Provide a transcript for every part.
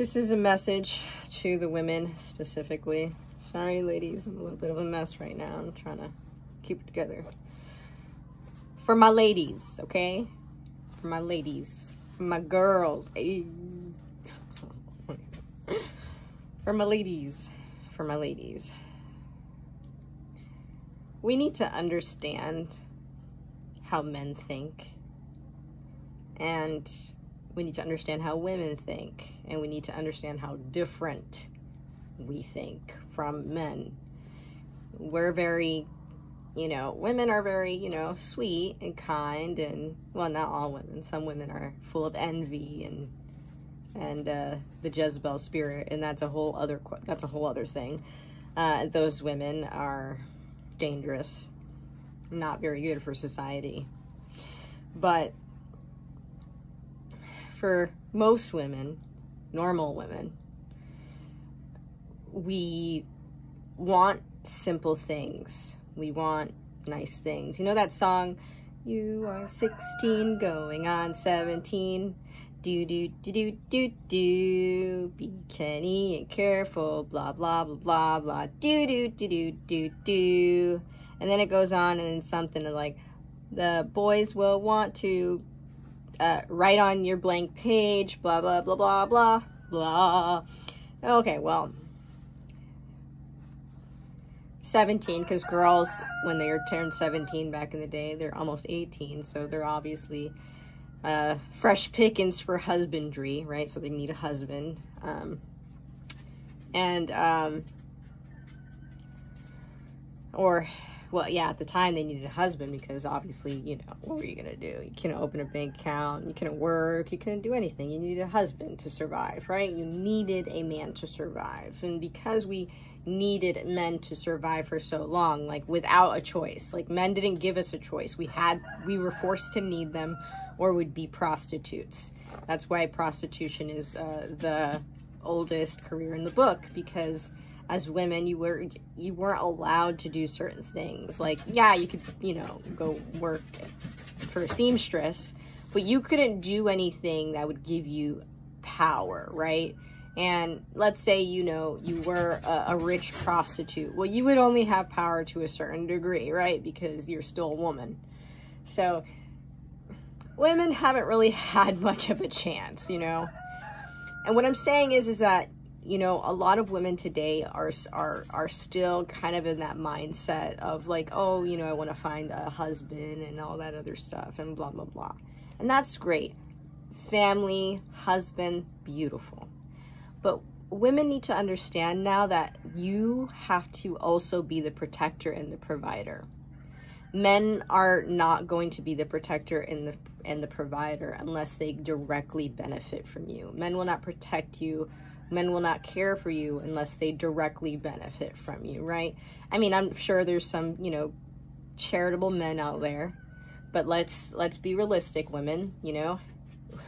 This is a message to the women specifically. Sorry, ladies, I'm a little bit of a mess right now. I'm trying to keep it together. For my ladies, okay? For my ladies. For my girls. Hey. For my ladies. For my ladies. We need to understand how men think. And we need to understand how women think. And we need to understand how different we think from men. We're very, you know, women are very, you know, sweet and kind and well, not all women. Some women are full of envy and and uh, the Jezebel spirit, and that's a whole other that's a whole other thing. Uh, those women are dangerous, not very good for society. But for most women, normal women, we want simple things. We want nice things. You know that song, You Are 16 Going on 17? Do, do, do, do, do, do. Be canny and careful, blah, blah, blah, blah, blah. Do, do, do, do, do, do. And then it goes on and then something like, the boys will want to uh, write on your blank page, blah, blah, blah, blah, blah, blah. Okay, well, 17 because girls when they turned 17 back in the day they're almost 18 so they're obviously uh, fresh pickings for husbandry right so they need a husband um, and um, or well yeah at the time they needed a husband because obviously you know what were you gonna do? You couldn't open a bank account you couldn't work you couldn't do anything. You needed a husband to survive right? You needed a man to survive. And because we needed men to survive for so long like without a choice like men didn't give us a choice. We had we were forced to need them or would be prostitutes. That's why prostitution is uh, the oldest career in the book because as women you were you weren't allowed to do certain things. Like yeah you could you know go work for a seamstress but you couldn't do anything that would give you power right? And let's say you know you were a, a, rich prostitute. Well you would only have power to a certain degree right? Because you're still a woman. So women haven't really had much of a chance you know? And what i'm saying is is that you know a lot of women today are are are still kind of in that mindset of like oh you know i want to find a husband and all that other stuff and blah blah blah and that's great family husband beautiful but women need to understand now that you have to also be the protector and the provider. Men are not going to be the protector and the and the provider unless they directly benefit from you. Men will not protect you. Men will not care for you unless they directly benefit from you, right? I mean, I'm sure there's some, you know, charitable men out there, but let's let's be realistic, women, you know.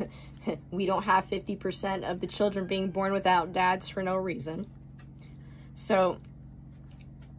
we don't have 50% of the children being born without dads for no reason. So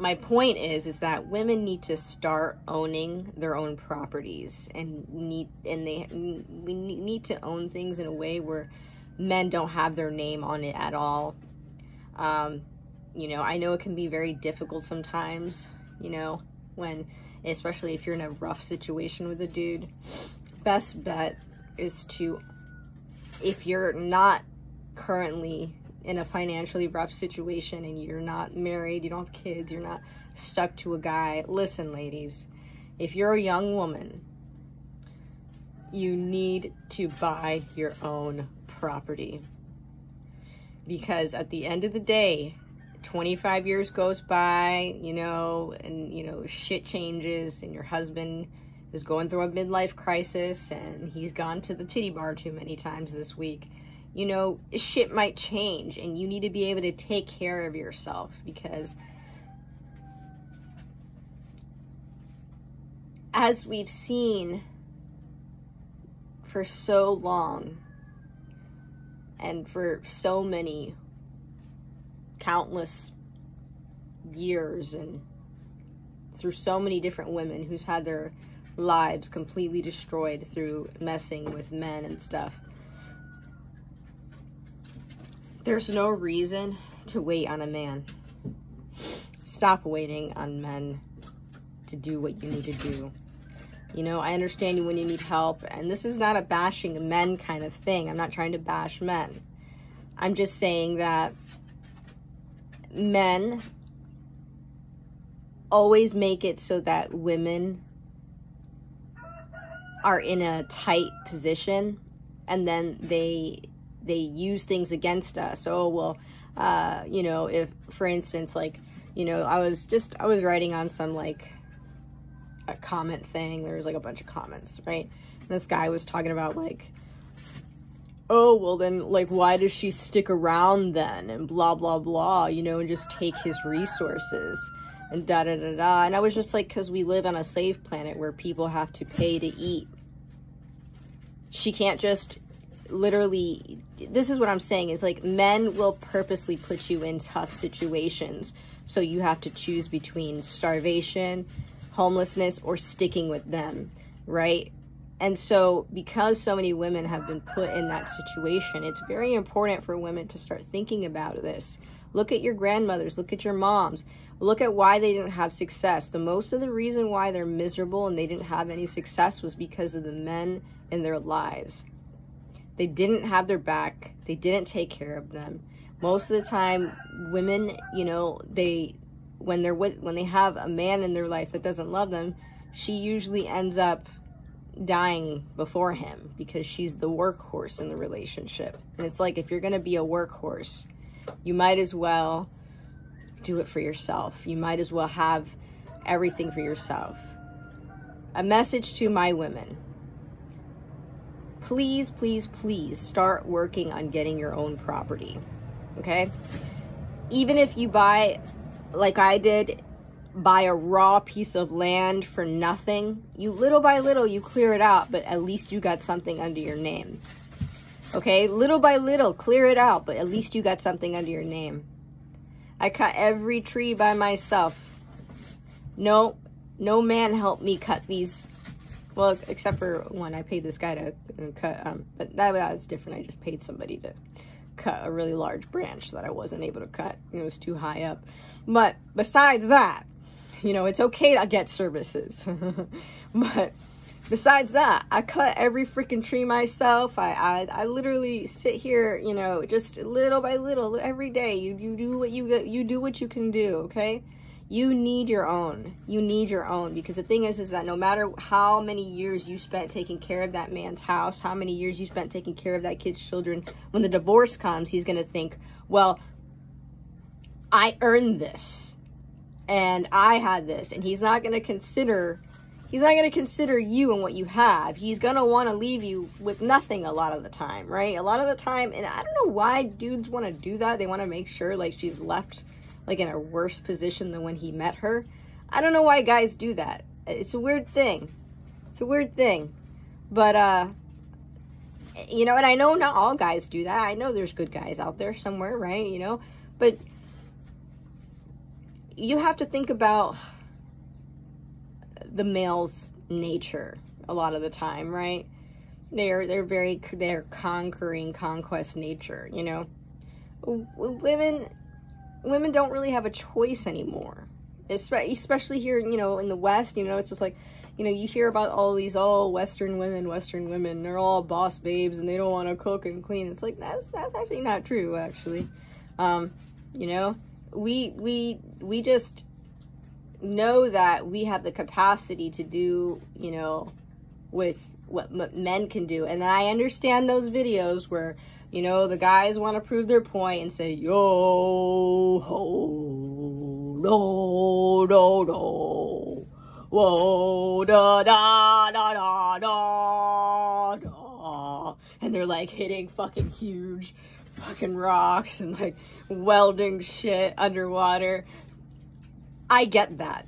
my point is is that women need to start owning their own properties and need and they we need to own things in a way where men don't have their name on it at all. Um, you know, I know it can be very difficult sometimes, you know, when especially if you're in a rough situation with a dude. Best bet is to if you're not currently in a financially rough situation and you're not married, you don't have kids, you're not stuck to a guy, listen, ladies, if you're a young woman, you need to buy your own property. Because at the end of the day, 25 years goes by, you know, and, you know, shit changes, and your husband is going through a midlife crisis and he's gone to the titty bar too many times this week, you know, shit might change and you need to be able to take care of yourself because as we've seen for so long and for so many countless years and through so many different women who's had their lives completely destroyed through messing with men and stuff. there's no reason to wait on a man. Stop waiting on men to do what you need to do. You know, I understand you when you need help, and this is not a bashing men kind of thing. I'm not trying to bash men. I'm just saying that men always make it so that women are in a tight position and then they they use things against us oh well uh, you know if for instance like you know i was just i was writing on some like a comment thing there was like a bunch of comments right and this guy was talking about like oh well then like why does she stick around then and blah blah blah you know and just take his resources and da da da da. And I was just like, because we live on a slave planet where people have to pay to eat. She can't just literally. This is what I'm saying is like men will purposely put you in tough situations. So you have to choose between starvation, homelessness, or sticking with them, right? And so, because so many women have been put in that situation, it's very important for women to start thinking about this. Look at your grandmothers, look at your moms, look at why they didn't have success. The most of the reason why they're miserable and they didn't have any success was because of the men in their lives. They didn't have their back, they didn't take care of them. Most of the time, women, you know, they when they're with when they have a man in their life that doesn't love them, she usually ends up dying before him because she's the workhorse in the relationship. And it's like if you're going to be a workhorse, you might as well do it for yourself. You might as well have everything for yourself. A message to my women. Please, please, please start working on getting your own property. Okay? Even if you buy like I did buy a raw piece of land for nothing, you little by little you clear it out, but at least you got something under your name. Okay, little by little clear it out, but at least you got something under your name. I cut every tree by myself. No, no man helped me cut these. Well, except for one, I paid this guy to cut, um, but that, that was different. I just paid somebody to cut a really large branch that I wasn't able to cut. It was too high up. But besides that, you know, it's okay to get services. but besides that, I cut every freaking tree myself. I, I I literally sit here, you know, just little by little every day. You you do what you you do what you can do, okay? You need your own. You need your own because the thing is is that no matter how many years you spent taking care of that man's house, how many years you spent taking care of that kid's children, when the divorce comes, he's going to think, "Well, I earned this." and I had this, and he's not going to consider he's not going to consider you and what you have. He's going to want to leave you with nothing a lot of the time, right? A lot of the time, and I don't know why dudes want to do that. They want to make sure like she's left like in a worse position than when he met her. I don't know why guys do that. It's a weird thing. It's a weird thing. But uh you know, and I know not all guys do that. I know there's good guys out there somewhere, right? You know, but you have to think about the male's nature a lot of the time, right? They're they're very they're conquering conquest nature, you know. Women women don't really have a choice anymore. Especially here, you know, in the West, you know, it's just like, you know, you hear about all these all oh, Western women, Western women, they're all boss babes and they don't want to cook and clean. It's like that's that's actually not true, actually. Um, you know, we we we just know that we have the capacity to do you know with what men can do. And i understand those videos where you know the guys want to prove their point and say yo ho no no no. Whoa da da da da da da. And they're like hitting fucking huge fucking rocks and like welding shit underwater. I get that.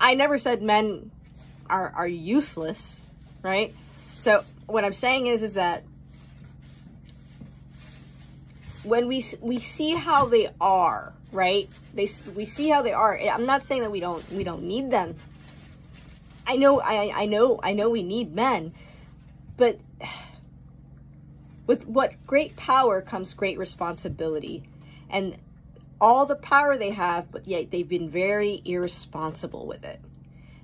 I never said men are are useless, right? So what I'm saying is is that when we we see how they are, right? They we see how they are. I'm not saying that we don't we don't need them. I know I I know I know we need men, but With what great power comes great responsibility. And all the power they have, but yet they've been very irresponsible with it.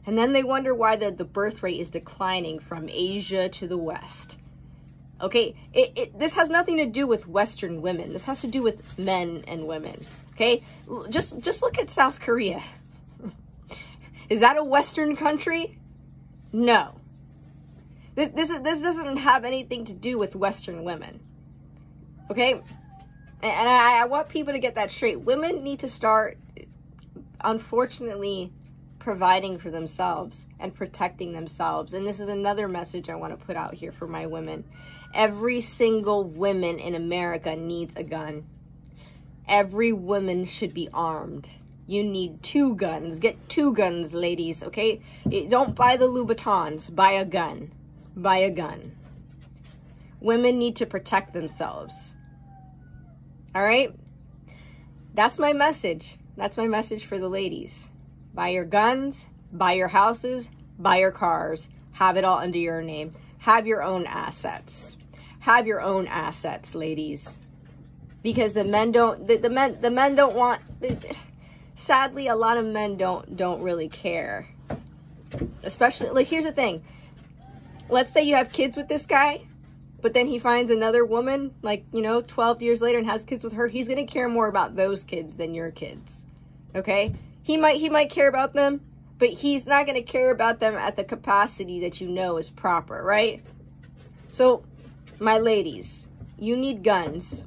And then they wonder why the, the birth rate is declining from Asia to the West. Okay, it, it, this has nothing to do with Western women. This has to do with men and women. Okay, just just look at South Korea. is that a Western country? No. This this, this doesn't have anything to do with Western women. Okay, and I, I want people to get that straight. Women need to start, unfortunately, providing for themselves and protecting themselves. And this is another message I want to put out here for my women. Every single woman in America needs a gun. Every woman should be armed. You need two guns. Get two guns, ladies, okay? Don't buy the Louboutins. Buy a gun. Buy a gun. Women need to protect themselves. All right? That's my message. That's my message for the ladies. Buy your guns, buy your houses, buy your cars, have it all under your name. Have your own assets. Have your own assets, ladies. Because the men don't the, the men the men don't want the, sadly a lot of men don't don't really care. Especially like here's the thing. Let's say you have kids with this guy, but then he finds another woman like, you know, 12 years later and has kids with her. He's going to care more about those kids than your kids. Okay? he might he might care about them, but he's not going to care about them at the capacity that you know is proper, right? So, my ladies, you need guns.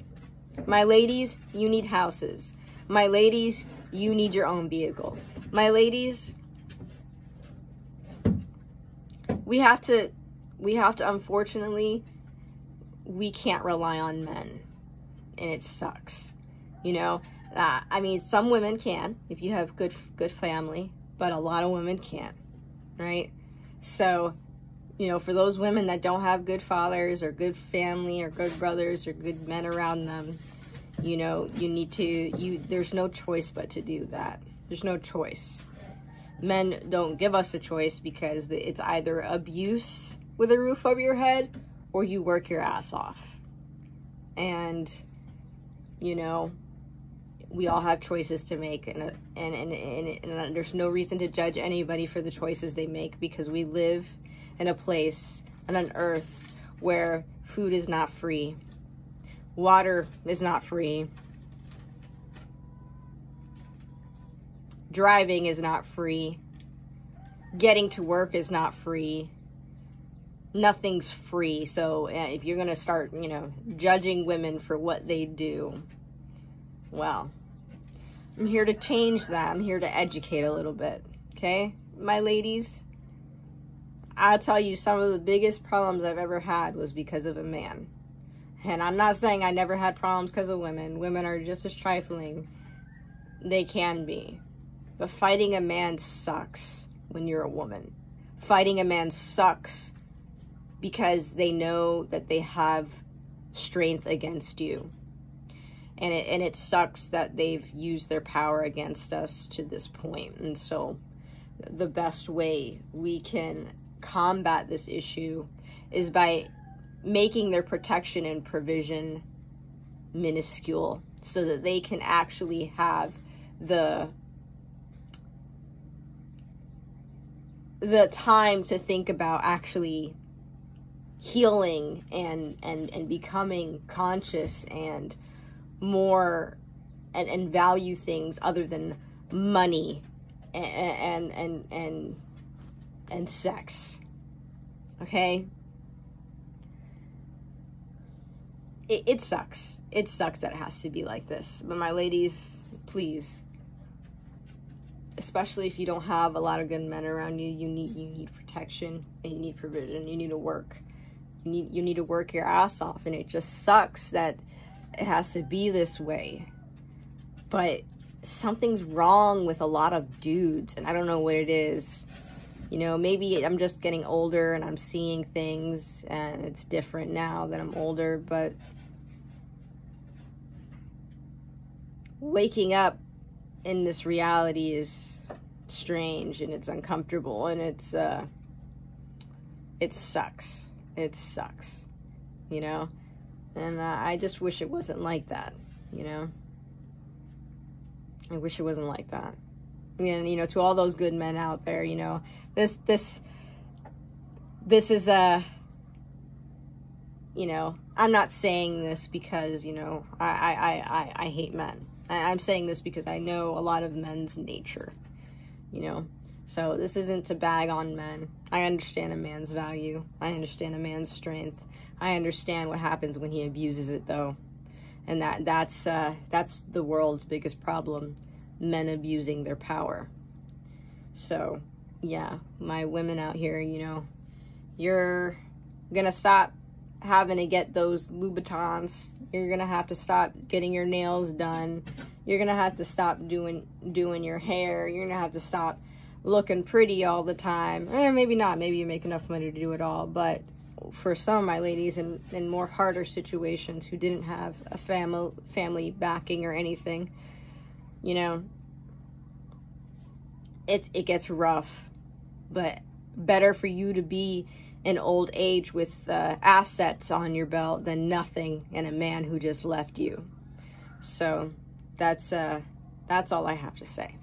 My ladies, you need houses. My ladies, you need your own vehicle. My ladies, we have to we have to unfortunately we can't rely on men. And it sucks. You know, uh, I mean, some women can if you have good good family, but a lot of women can't, right? So, you know, for those women that don't have good fathers or good family or good brothers or good men around them, you know, you need to you there's no choice but to do that. There's no choice. Men don't give us a choice because it's either abuse with a roof over your head or you work your ass off. And you know, we all have choices to make and, uh, and, and, and, and there's no reason to judge anybody for the choices they make because we live in a place on an earth where food is not free. Water is not free. Driving is not free. Getting to work is not free nothing's free so eh, if you're going to start you know judging women for what they do well, I'm here to change that. I'm here to educate a little bit. Okay? My ladies, I'll tell you some of the biggest problems I've ever had was because of a man. And I'm not saying I never had problems because of women. Women are just as trifling. They can be. But fighting a man sucks when you're a woman. Fighting a man sucks because they know that they have strength against you and it and it sucks that they've used their power against us to this point. and so the best way we can combat this issue is by making their protection and provision minuscule so that they can actually have the the time to think about actually healing and and and becoming conscious and more and, and value things other than money and and and and, and sex. Okay? It, it sucks. It sucks that it has to be like this. But my ladies please. Especially if you don't have a lot of good men around you you need you need protection and you need provision. You need to work need you need to work your ass off and it just sucks that it has to be this way. But something's wrong with a lot of dudes, and I don't know what it is. You know, maybe I'm just getting older and I'm seeing things and it's different now that I'm older, but waking up in this reality is strange and it's uncomfortable and it's uh it sucks. It sucks. You know? And uh, I just wish it wasn't like that, you know? I wish it wasn't like that. And, you know, to all those good men out there, you know, this, this, this is a, you know, I'm not saying this because, you know, I, I, I, I hate men. I, I'm saying this because I know a lot of men's nature, you know? So this isn't to bag on men. I understand a man's value. I understand a man's strength. I understand what happens when he abuses it though. And that that's uh, that's the world's biggest problem, men abusing their power. So, yeah, my women out here, you know, you're going to stop having to get those Louboutins. You're going to have to stop getting your nails done. You're going to have to stop doing doing your hair. You're going to have to stop looking pretty all the time. Eh, maybe not. Maybe you make enough money to do it all. But for some of my ladies in, in more harder situations who didn't have a family family backing or anything, you know, it it gets rough. But better for you to be in old age with uh, assets on your belt than nothing and a man who just left you. So that's uh, that's all I have to say.